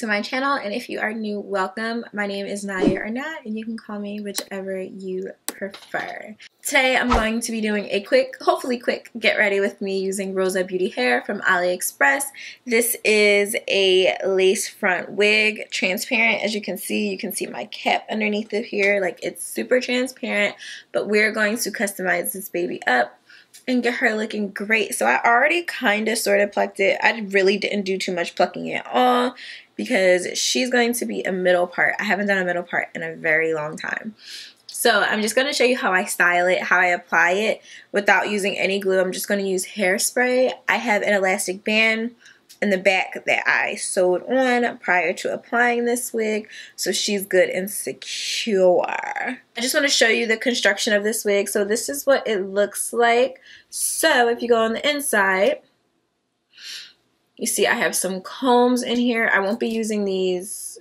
to my channel and if you are new welcome. My name is Naya Arnett and you can call me whichever you prefer. Today I'm going to be doing a quick hopefully quick get ready with me using Rosa Beauty Hair from AliExpress. This is a lace front wig transparent. As you can see you can see my cap underneath it here. Like it's super transparent but we're going to customize this baby up and get her looking great. So I already kind of sort of plucked it. I really didn't do too much plucking at all because she's going to be a middle part. I haven't done a middle part in a very long time. So I'm just going to show you how I style it, how I apply it without using any glue. I'm just going to use hairspray. I have an elastic band in the back that I sewed on prior to applying this wig so she's good and secure. I just want to show you the construction of this wig. So this is what it looks like. So if you go on the inside, you see I have some combs in here. I won't be using these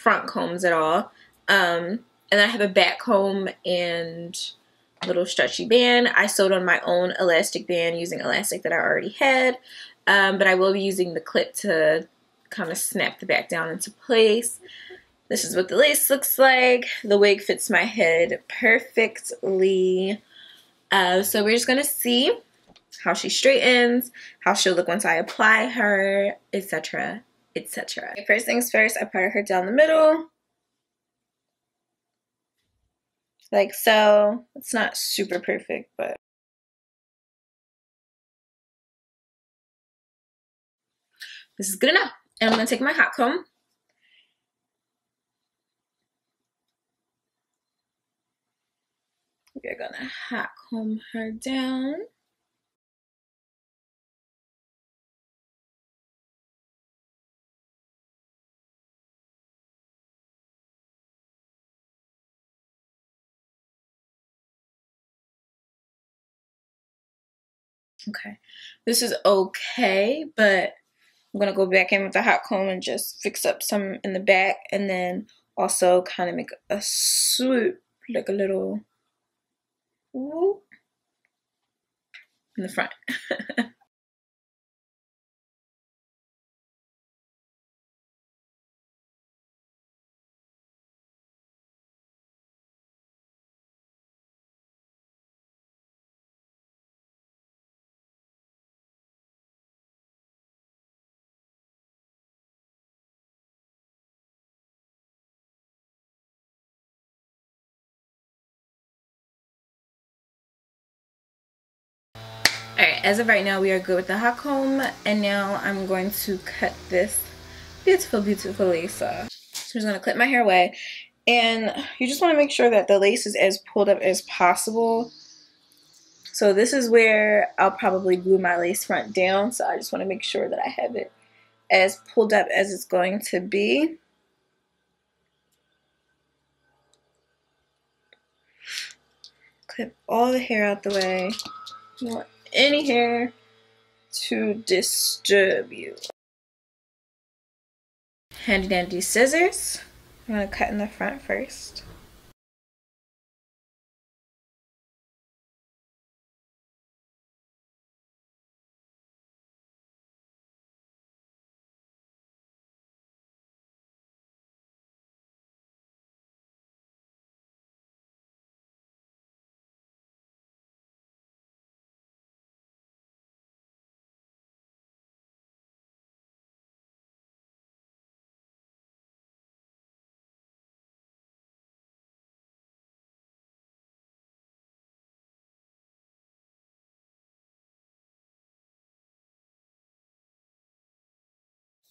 front combs at all. Um, and then I have a back comb and little stretchy band. I sewed on my own elastic band using elastic that I already had um, but I will be using the clip to kind of snap the back down into place. This is what the lace looks like. The wig fits my head perfectly. Uh, so we're just going to see how she straightens, how she'll look once I apply her, etc., etc. First things first, I part her down the middle. Like so. It's not super perfect, but This is good enough. And I'm going to take my hot comb. We're going to hot comb her down. Okay, this is okay, but I'm going to go back in with the hot comb and just fix up some in the back and then also kind of make a swoop, like a little whoop in the front. Alright, as of right now, we are good with the hot comb. And now I'm going to cut this beautiful, beautiful lace off. So I'm just going to clip my hair away. And you just want to make sure that the lace is as pulled up as possible. So this is where I'll probably glue my lace front down. So I just want to make sure that I have it as pulled up as it's going to be. Clip all the hair out the way any hair to disturb you. Handy dandy scissors. I'm to cut in the front first.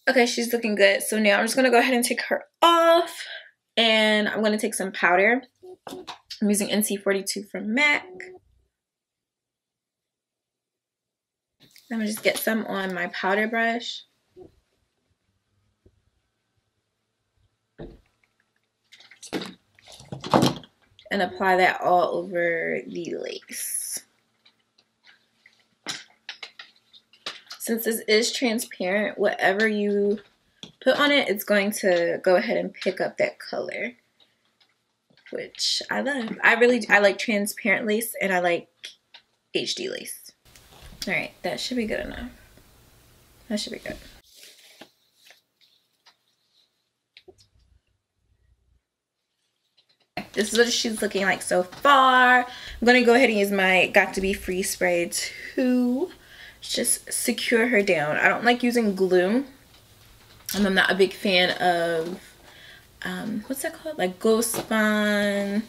Okay, she's looking good. So now I'm just going to go ahead and take her off. And I'm going to take some powder. I'm using NC42 from MAC. I'm going to just get some on my powder brush. And apply that all over the lace. since this is transparent, whatever you put on it, it's going to go ahead and pick up that color, which I love. I really, I like transparent lace and I like HD lace. All right, that should be good enough. That should be good. This is what she's looking like so far. I'm gonna go ahead and use my Got2b Freeze spray too just secure her down. I don't like using glue. And I'm not a big fan of, um, what's that called? Like Ghost Bond.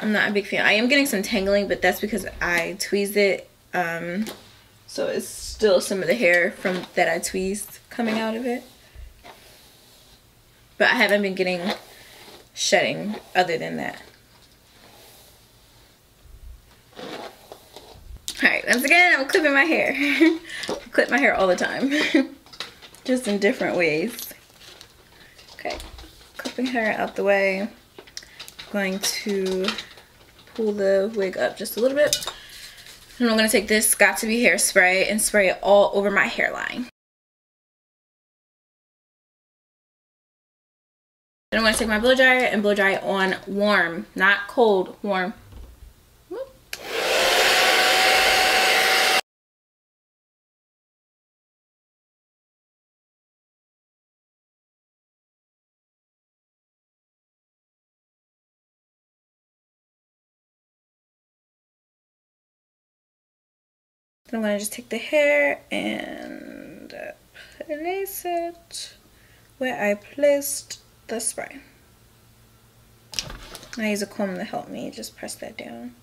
I'm not a big fan. I am getting some tangling, but that's because I tweezed it. Um, so it's still some of the hair from that I tweezed coming out of it. But I haven't been getting shedding other than that. Alright, once again, I'm clipping my hair. I clip my hair all the time. Just in different ways. Okay, clipping hair out the way. I'm going to pull the wig up just a little bit. And I'm going to take this Got2b hairspray and spray it all over my hairline. Then I'm going to take my blow dryer and blow dry it on warm, not cold, warm. I'm going to just take the hair and place it where I placed the spray. I use a comb to help me just press that down.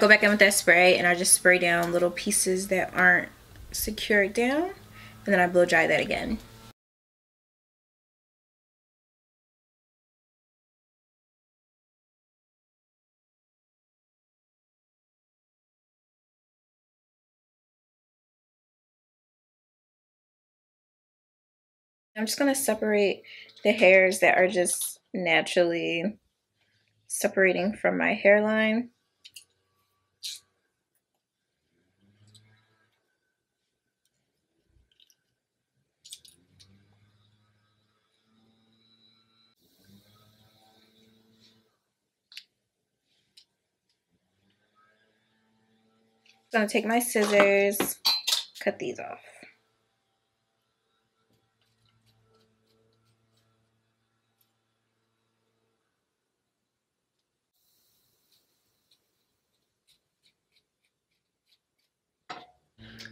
Go back in with that spray and I just spray down little pieces that aren't secured down and then I blow dry that again. I'm just going to separate the hairs that are just naturally separating from my hairline. Gonna take my scissors, cut these off.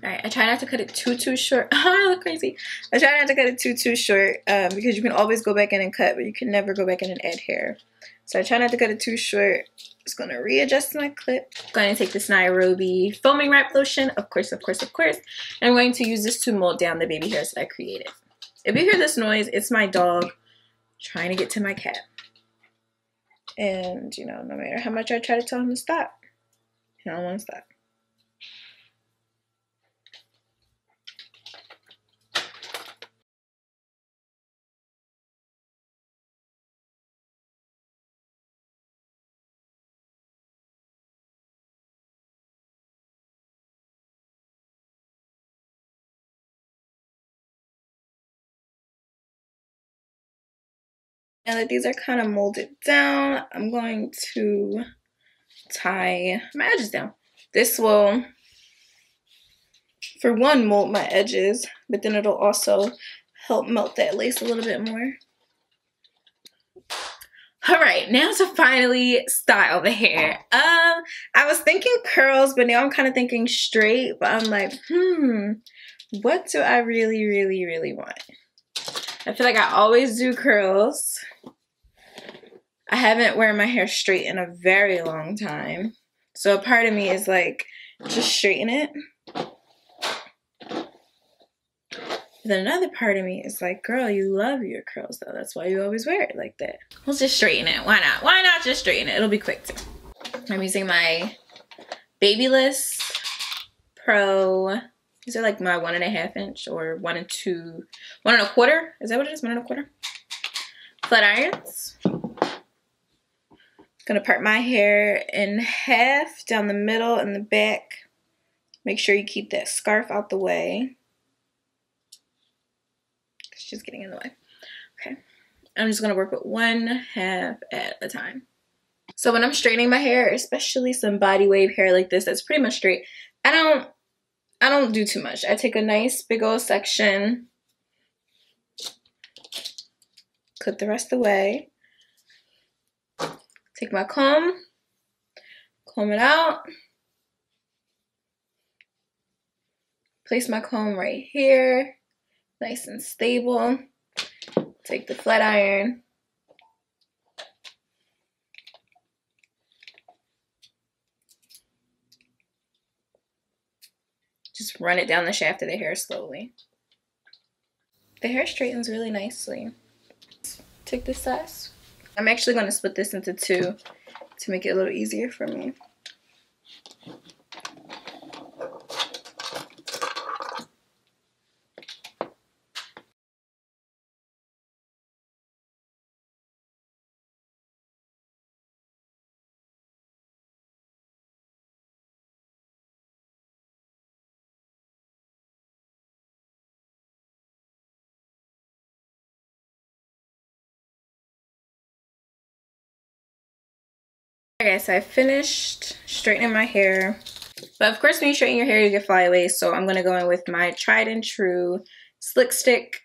Alright, I try not to cut it too, too short. I look crazy. I try not to cut it too, too short um, because you can always go back in and cut, but you can never go back in and add hair. So I try not to cut it too short. Just gonna readjust my clip. Going to take this Nairobi foaming wrap lotion, of course, of course, of course. And I'm going to use this to mold down the baby hairs that I created. If you hear this noise, it's my dog trying to get to my cat. And, you know, no matter how much I try to tell him to stop, he don't want to stop. Now that these are kind of molded down, I'm going to tie my edges down. This will, for one, mold my edges, but then it'll also help melt that lace a little bit more. All right, now to finally style the hair. Um, I was thinking curls, but now I'm kind of thinking straight, but I'm like, hmm, what do I really, really, really want? I feel like I always do curls. I haven't worn my hair straight in a very long time. So a part of me is like, just straighten it. Then another part of me is like, girl, you love your curls though. That's why you always wear it like that. Let's just straighten it. Why not? Why not just straighten it? It'll be quick too. I'm using my Babyliss Pro these are like my one and a half inch or one and two, one and a quarter. Is that what it is? One and a quarter? Flat irons. Gonna part my hair in half down the middle and the back. Make sure you keep that scarf out the way. It's just getting in the way. Okay. I'm just gonna work with one half at a time. So when I'm straightening my hair, especially some body wave hair like this that's pretty much straight, I don't I don't do too much. I take a nice big old section, cut the rest away, take my comb, comb it out, place my comb right here, nice and stable, take the flat iron, Just run it down the shaft of the hair slowly. The hair straightens really nicely. Take this size. I'm actually going to split this into two to make it a little easier for me. Okay, so I finished straightening my hair. But of course, when you straighten your hair, you get flyaways. So I'm going to go in with my tried and true Slick Stick.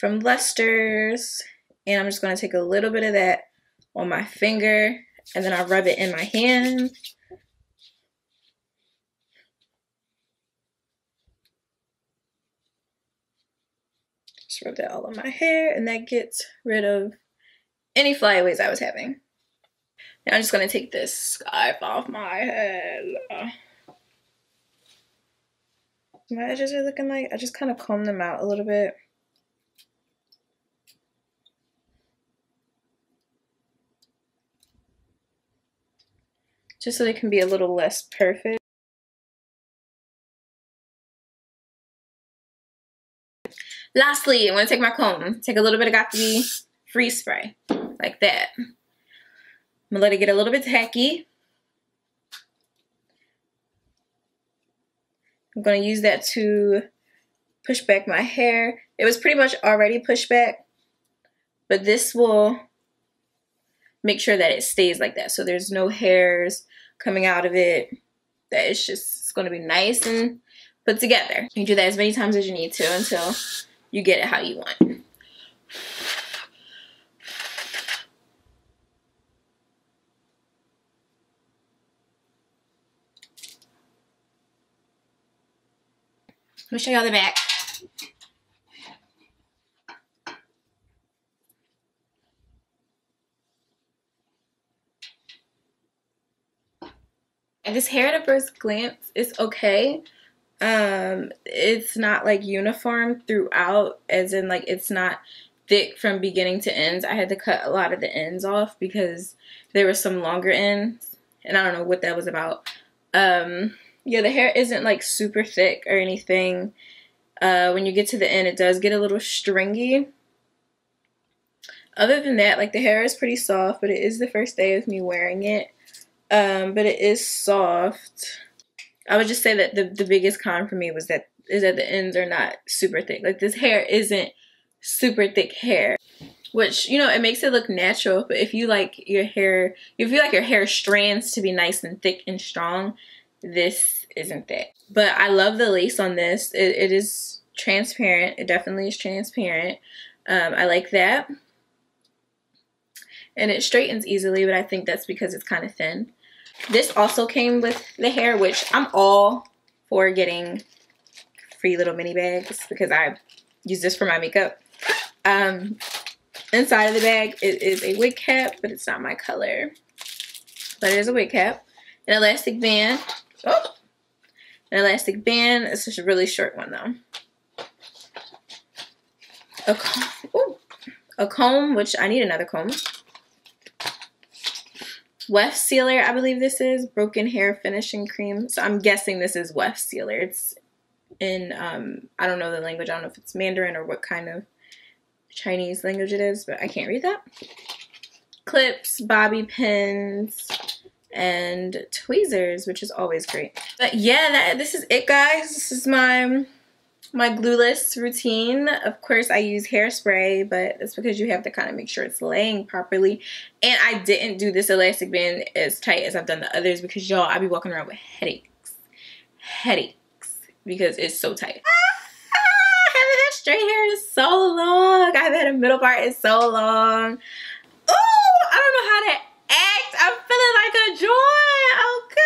From Lester's. And I'm just going to take a little bit of that on my finger. And then I'll rub it in my hand. Just rub that all on my hair and that gets rid of any flyaways I was having. Now I'm just to take this scarf off my head. My edges are looking like, I just kind of comb them out a little bit. Just so they can be a little less perfect. Lastly, I'm to take my comb, take a little bit of Got2b Freeze Spray, like that. I'm to let it get a little bit tacky. I'm going to use that to push back my hair. It was pretty much already pushed back, but this will make sure that it stays like that. So there's no hairs coming out of it. That it's just it's going to be nice and put together. You do that as many times as you need to until you get it how you want. Let me show y'all the back. And this hair at a first glance is okay, um it's not like uniform throughout as in like it's not thick from beginning to ends i had to cut a lot of the ends off because there were some longer ends and i don't know what that was about. Um yeah the hair isn't like super thick or anything. Uh when you get to the end it does get a little stringy. Other than that like the hair is pretty soft but it is the first day of me wearing it. Um but it is soft I would just say that the, the biggest con for me was that is that the ends are not super thick. Like this hair isn't super thick hair. Which, you know, it makes it look natural, but if you like your hair, if you like your hair strands to be nice and thick and strong, this isn't that. But I love the lace on this. it, it is transparent. It definitely is transparent. Um, I like that. And it straightens easily, but I think that's because it's kind of thin. This also came with the hair, which I'm all for getting free little mini bags because I use this for my makeup. Um, inside of the bag it is a wig cap, but it's not my color. But it is a wig cap. An elastic band. Oh! An elastic band. It's just a really short one though. A comb, ooh, a comb, which I need another comb Weft Sealer, I believe this is. Broken Hair Finishing Cream. So I'm guessing this is Weft Sealer. It's in, um, I don't know the language. I don't know if it's Mandarin or what kind of Chinese language it is, but I can't read that. Clips, bobby pins, and tweezers, which is always great. But yeah, that, this is it, guys. This is my my glueless routine. Of course, I use hairspray, but it's because you have to kind of make sure it's laying properly. And I didn't do this elastic band as tight as I've done the others because y'all, I be walking around with headaches. Headaches because it's so tight. I haven't had straight hair in so long. I haven't had a middle part in so long. Oh, I don't know how to act. I'm feeling like a joint. Okay.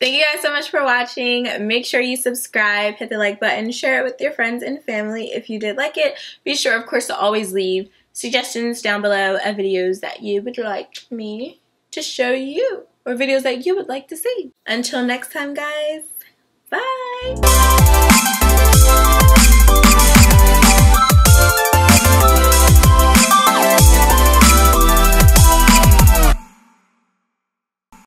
Thank you guys so much for watching. Make sure you subscribe, hit the like button, share it with your friends and family if you did like it. Be sure, of course, to always leave suggestions down below of videos that you would like me to show you or videos that you would like to see. Until next time, guys, bye!